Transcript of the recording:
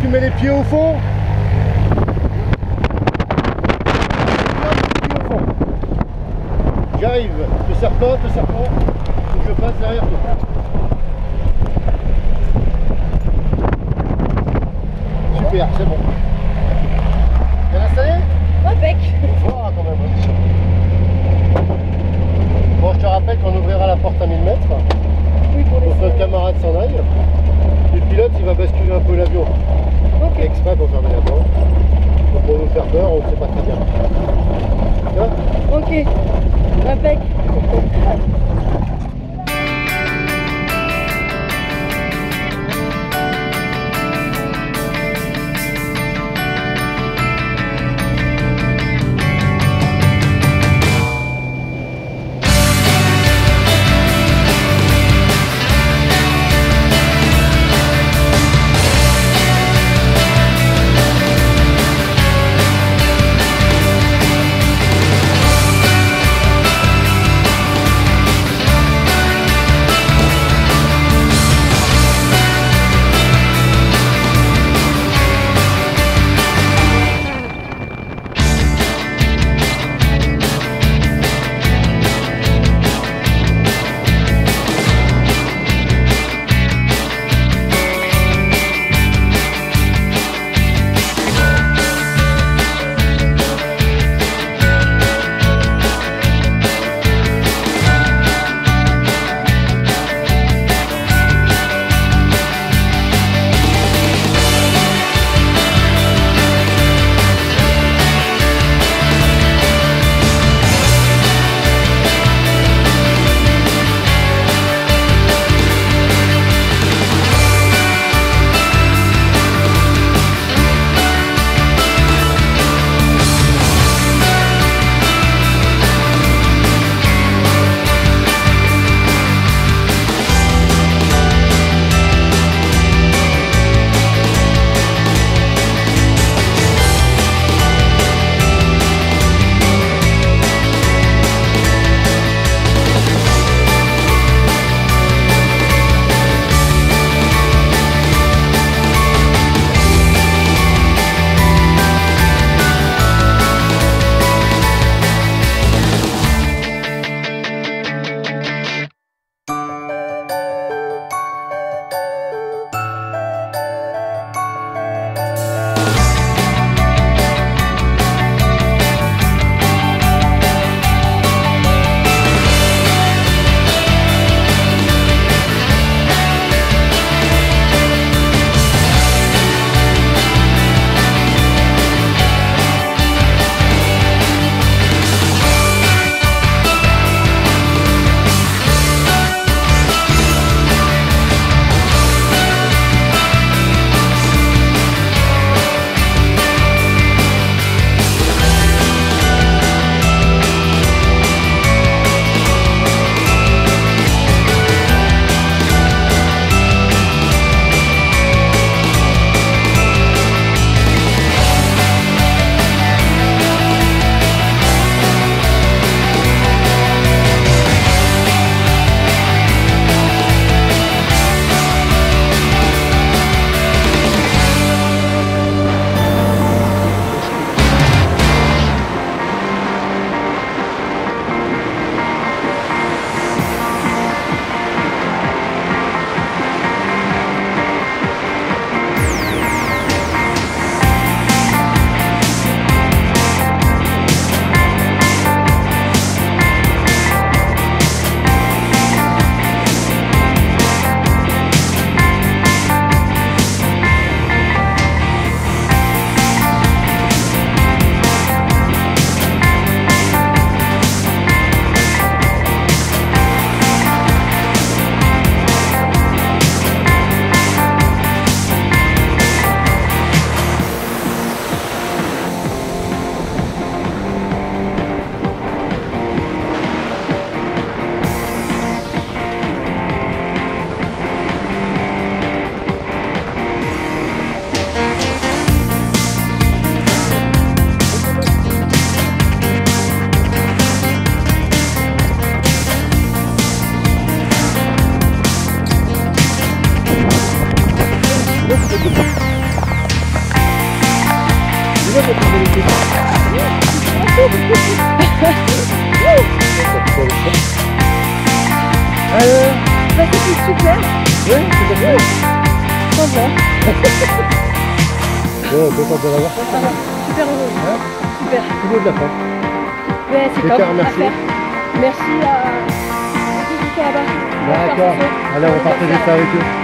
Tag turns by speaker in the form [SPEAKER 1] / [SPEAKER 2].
[SPEAKER 1] tu mets les pieds au fond. J'arrive, te serre pas, te serre pas. Faut que je passe derrière toi. Super, c'est bon. Peu l'avion.
[SPEAKER 2] Ok.
[SPEAKER 1] Exprès pour fermer la porte. Donc pour nous faire peur, on ne sait pas très bien. Tu vois?
[SPEAKER 2] Ok. Impec.
[SPEAKER 1] Euh,
[SPEAKER 2] bah super.
[SPEAKER 1] Oui, c'est bien.
[SPEAKER 2] Sympa.
[SPEAKER 1] Ouais, content de l'avoir fait.
[SPEAKER 2] Super heureux. Super.
[SPEAKER 1] Tu la
[SPEAKER 2] c'est. Merci. Merci à tous ceux là-bas.
[SPEAKER 1] D'accord. Allez, on partage ça avec eux.